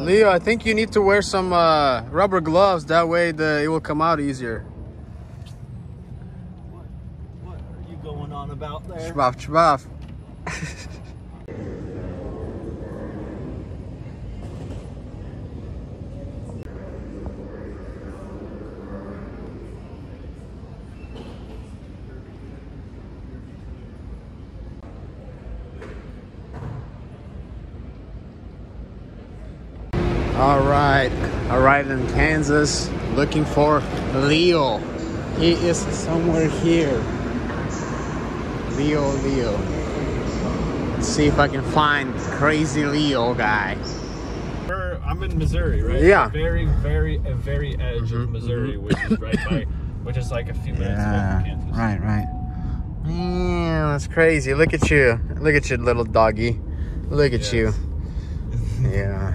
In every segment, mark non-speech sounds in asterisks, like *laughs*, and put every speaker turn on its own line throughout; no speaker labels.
Leo, I think you need to wear some uh, rubber gloves. That way, the it will come out easier.
What, what are you going on about there?
Chbaf, chbaf. *laughs* All right, arrived in Kansas looking for Leo. He is somewhere here. Leo, Leo. Let's see if I can find crazy Leo guy.
We're- I'm in Missouri, right?
Yeah.
Very, very, a very edge of
Mhm,
Missouri, which is right by, which is like a few minutes away from Kansas.
right, right. Man, that's crazy. Look at you. Look at you, little doggy. Look at
Yes.
you. *laughs* Yeah.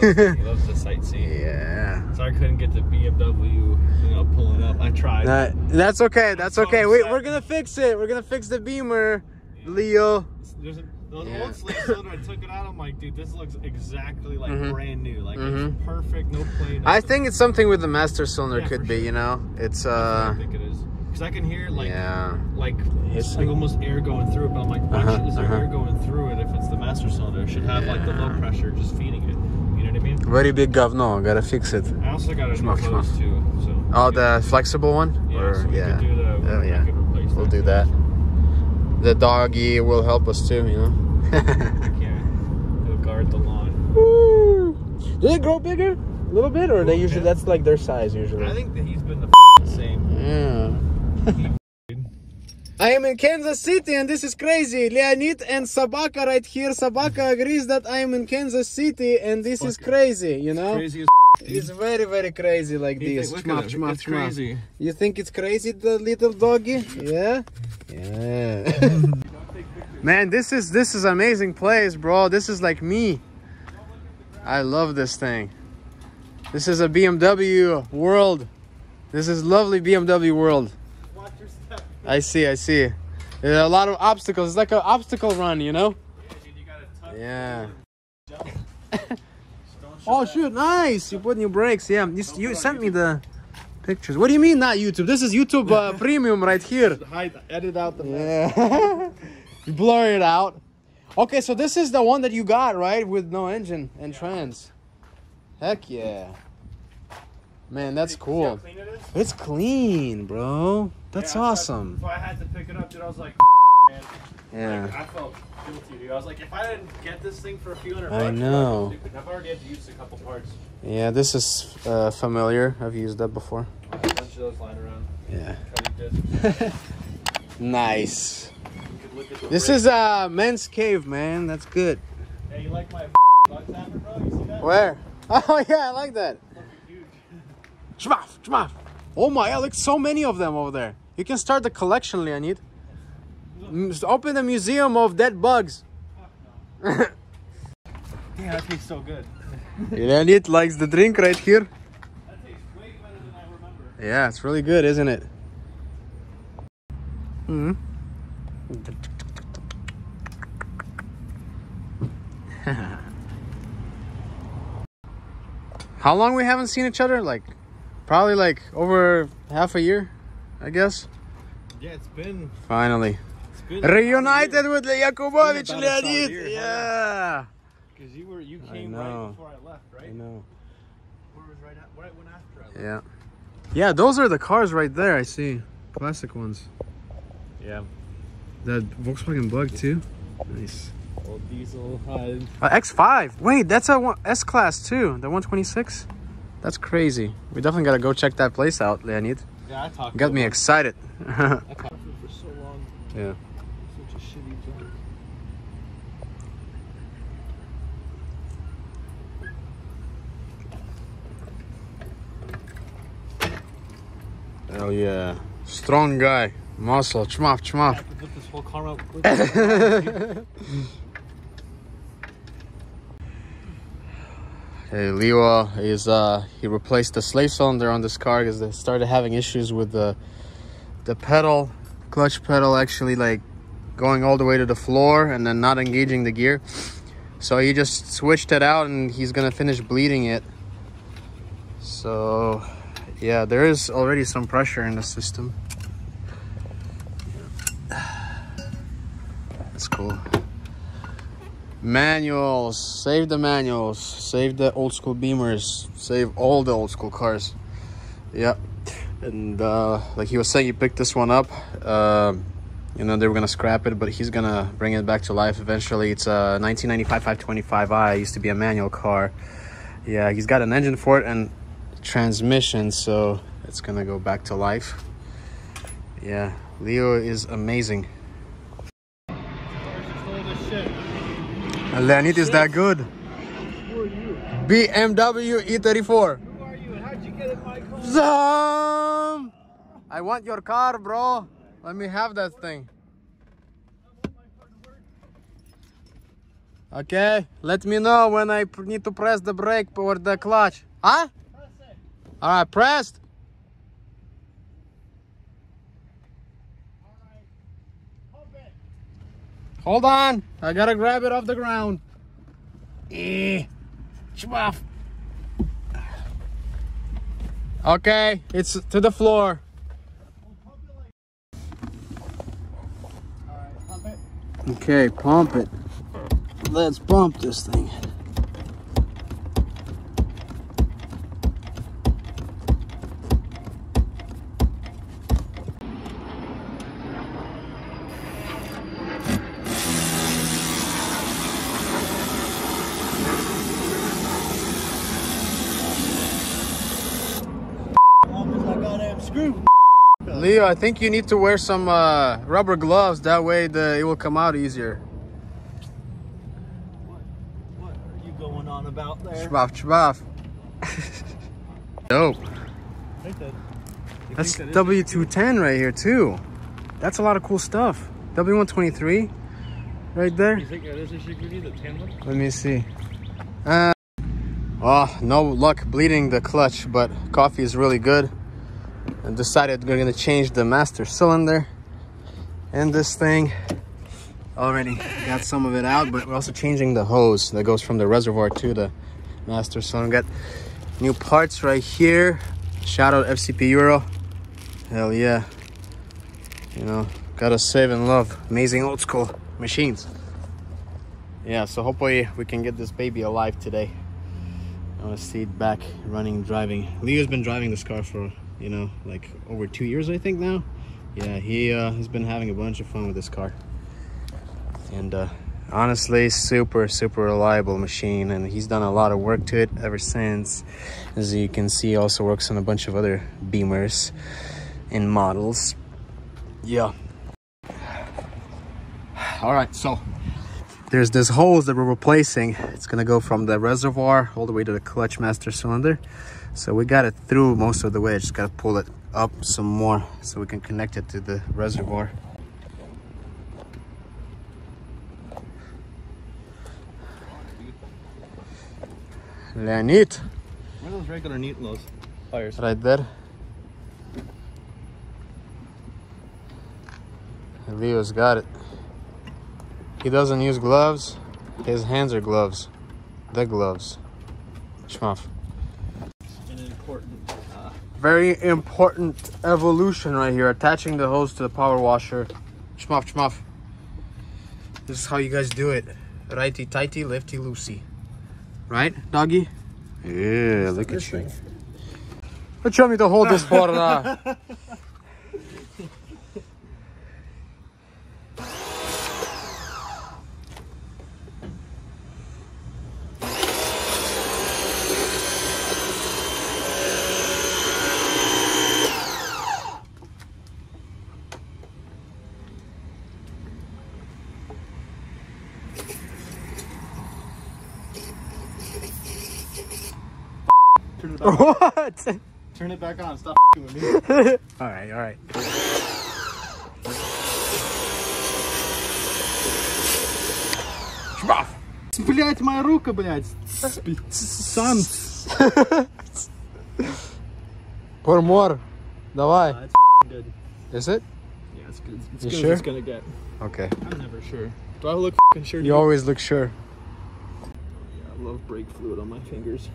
*laughs*
He loves, to sightsee.
Yeah.
So I couldn't get the BMW, you know, pulling up. I tried.
That, that's okay. That's
so
okay. We, we're gonna fix it. We're gonna fix the Beamer, Leo.
There's a, the
Yeah.
old slave *laughs* cylinder, I took it out. I'm like, dude, this looks exactly like
Mhm.
brand new. Like
Mhm.
it's perfect, no play.
I think it's something with the master cylinder
Yeah,
could be.
sure.
You know, it's uh.
I think it is. Because I can hear like
Yeah.
like
Hissing.
like almost air going through it, but I'm like, why
Uh-huh,
is there
uh-huh.
air going through it if it's the master cylinder? It should have like the low pressure just feeding it. You know what I mean?
Very big govno. Gotta fix it.
I also got a new
Schmuck, schmuck.
too. So
Oh, the flexible one?
yeah,
Or-
so
yeah.
Could do the,
oh, yeah. We'll
that
do that. The doggy will help us too, you know? *laughs*
Yeah, it'll guard the lawn.
Woo. Do they grow bigger? A little bit? Or they usually, that's like their size usually?
I think that he's been the same.
Yeah. I am in Kansas City and this is crazy. Leonid and Sabaka right here. Sabaka agrees that I am in Kansas City and this is crazy, you know?
Crazy
It's very, very crazy like this.
think-
Chmaf,
look at it.
chmaf,
It's crazy.
You think it's crazy, the little doggy? Yeah? Yeah. *laughs* Man, this is this is amazing place, bro. This is like me. I love this thing. This is a BMW world. This is lovely BMW world.
Watch your step.
I see, I see. There are a lot of obstacles. It's like an obstacle run, you know?
Yeah, dude, you gotta tuck
Yeah.
Jump. Just don't show
Oh shoot, nice! You put new brakes. Yeah, you, you sent me the pictures. What do you mean not YouTube? This is YouTube uh, *laughs* Premium right here.
Hide, edit out the
Yeah. You *laughs* blur it out. Okay, so this is the one that you got, right? With no engine and trans. Heck yeah. Man, that's cool.
clean it is?
It's clean, bro. That's
Yeah, I
awesome.
So I had to pick it up, dude. I was like, *laughs* man. Like,
Yeah.
I felt guilty, dude. I was like, if I didn't get this thing for a few hundred bucks,
know.
Be stupid. I've already had to use a couple parts.
Yeah, this is uh, familiar. I've used that before.
A bunch of those lying around.
Yeah. *laughs* Nice.
You could look at the
This is a men's cave, man. That's good.
Hey, you like my *laughs* bro? You see that?
Where? Oh yeah, I like that. Shmaf, shmaf. Oh my, look, so many of them over there. You can start the collection, Leonid. Open the museum of dead bugs. *laughs*
Yeah, that tastes so good. *laughs*
Leonid likes the drink right here.
That tastes way better than I remember.
Yeah, it's really good, isn't it? Hmm. *laughs* How long we haven't seen each other? Like, probably like over half a year, I guess.
Yeah, it's been.
Finally.
It's been
Reunited with Yakubovich,
It's been about a solid
Leonid.
year.
Yeah.
Because you were you came right before I left, right?
I know.
Where was right, at, right when after I left.
Yeah. Yeah, those are the cars right there, I see. Classic ones.
Yeah.
That Volkswagen Bug too. Nice.
Old diesel. Uh,
X5. Wait, that's a one- S class too. The 126. That's crazy. We definitely gotta go check that place out, Leonid.
Yeah, I talked.
Got me excited.
I talked to him for so long.
yeah.
Such a shitty job.
Hell yeah. Strong guy. Muscle. Chmaf,
I *laughs*
chmaf.
have to put this whole car out.
Hey, Leo is uh he replaced the slave cylinder on this car because they started having issues with the the pedal, clutch pedal actually like going all the way to the floor and then not engaging the gear. So he just switched it out and he's gonna finish bleeding it. So yeah, there is already some pressure in the system. That's cool. Manuals, save the manuals, save the old school Beamers, save all the old school cars. yeah And uh, like he was saying, he picked this one up. Um you know, they were gonna scrap it, but he's gonna bring it back to life eventually. It's a 1995 525i. Used to be a manual car. Yeah, he's got an engine for it and transmission, so it's gonna go back to life. Yeah, Leo is amazing. Leonid is that good? BMW E34.
Who are you how'd you get in my car?
Zam! I want your car, bro. Let me have that thing. Okay, let me know when I need to press the brake or the clutch. Huh? All right, pressed. Hold on, I gotta grab it off the ground. Eh, shmuff. Okay, it's to the floor. Okay, pump it. Let's pump this thing. Leo, I think you need to wear some uh, rubber gloves. That way, the it will come out easier.
What are you going on about there?
Chbaf, chbaf. *laughs* Dope.
I that- you
That's
that is-
W210 right here too. That's a lot of cool stuff. W123 right there.
You think that is a the?
Let me see. Uh, oh, no luck bleeding the clutch, but coffee is really good. And decided we're gonna change the master cylinder in this thing. Already got some of it out, but we're also changing the hose that goes from the reservoir to the master cylinder. Got new parts right here. Shout out FCP Euro. Hell yeah. You know, gotta save and love. Amazing old school machines yeah so hopefully we can get this baby alive today i want to see it back running driving leo's been driving this car for you know like over two years i think now. Yeah he uh, has been having a bunch of fun with this car. And uh, honestly super super reliable machine and he's done a lot of work to it ever since. As you can see also works on a bunch of other beamers and models. Yeah. All right so there's this hose that we're replacing. It's gonna go from the reservoir all the way to the clutch master cylinder so we got it through most of the way. Just gotta pull it up some more so we can connect it to the reservoir. Leonid
Where are those regular neat those pliers?
right there. Leo's got it. He doesn't use gloves. His hands are gloves. The gloves. Schmuff.
An important.
Very important evolution right here attaching the hose to the power washer Schmuff, schmuff. this is how you guys do it righty tighty lefty loosey right doggy yeah look at
this
you
thing.
But show me to hold this for what *laughs*
Turn it back on. Stop *laughs* with me.
all right all right Schmuff.
Блять, моя рука, блять. Сам.
pour more давай
That's good.
is it
Yeah, it's good. It's
You
good
sure?
as it's gonna get.
okay
I'm never sure. Do I look fing sure? to
you
you?
always look sure
love brake fluid on my fingers.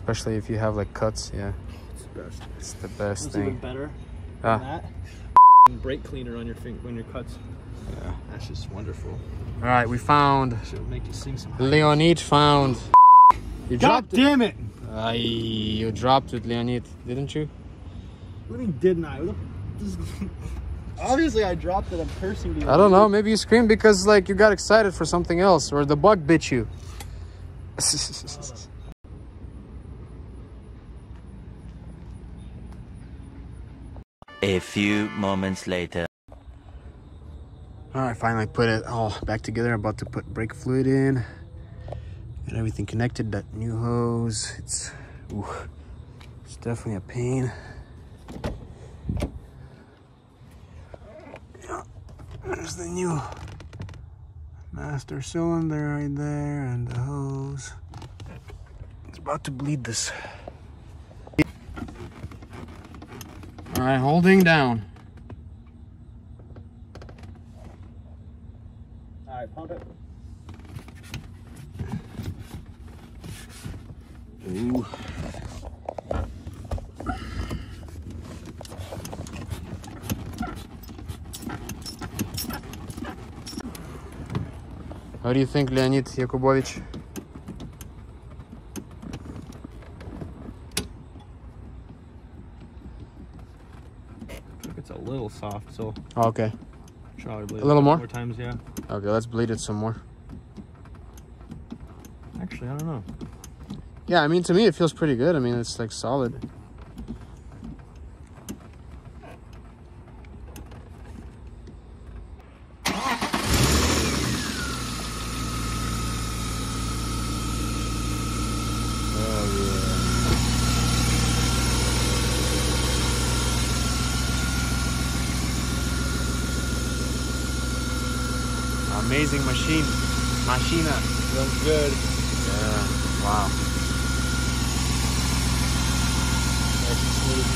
Especially if you have like cuts. Yeah,
It's the best.
it's the best
What's even
thing.
better
Ah.
than that? *laughs* Brake cleaner on your finger when your cuts.
Yeah.
That's just wonderful.
All right, we found
Should make you sing some.
Leonid found. You
God
dropped it.
damn it!
Ay, you dropped it, Leonid, didn't you?
What do you mean didn't I? What the- this- *laughs* Obviously I dropped it. I'm cursing you.
I don't know. Maybe you screamed because like you got excited for something else, or the bug bit you. *laughs*
A few moments later.
All right, finally put it all back together. I'm About to put brake fluid in. Got everything connected. That new hose. It's, ooh, it's definitely a pain. Yeah, there's the new master cylinder right there, and the hose. It's about to bleed this. All right, holding down.
Alright, pump it.
Ooh. What do you think, Leonid Yakubovich?
I think it's a little soft, so
Oh, okay.
try bleed
A little more?
More times, yeah.
Okay, let's bleed it some more.
Actually, I don't know.
Yeah, I mean, to me, it feels pretty good. I mean, it's like solid. Amazing machine. Machina.
Feels good.
Yeah. Wow.
Nice and smooth.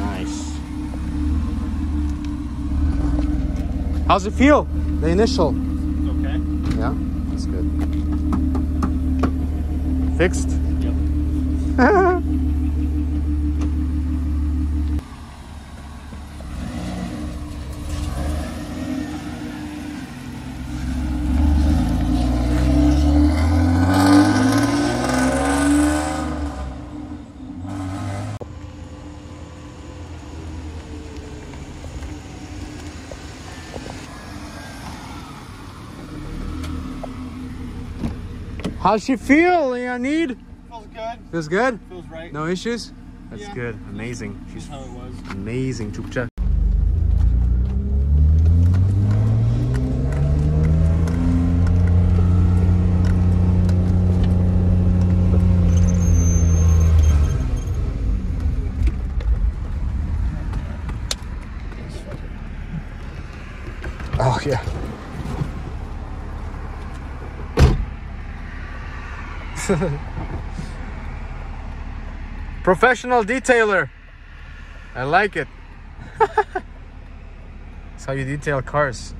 Nice. How's it feel? The initial.
Okay.
Yeah, that's good. Fixed? How's she feel, Leonid?
Feels good.
Feels good?
Feels right.
No issues? That's
Yeah.
good. Amazing. She's
That's how it was.
amazing, Chukcha. Oh, yeah. *laughs* Professional detailer. I like it. *laughs* That's how you detail cars.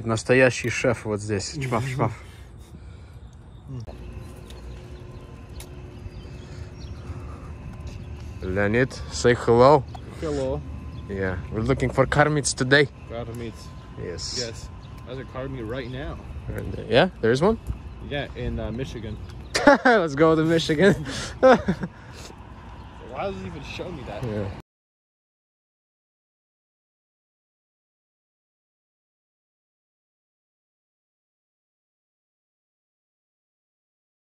Леонид, настоящий шеф вот здесь. Чпав, чпав. Leonid, say hello.
Hello.
Yeah, we're looking for karmits today.
Meats.
Yes.
Yes. There's a car right now.
Uh, yeah, there's one.
Yeah, in uh, Michigan.
Let's go to Michigan.
Why does it even show me that?
yeah.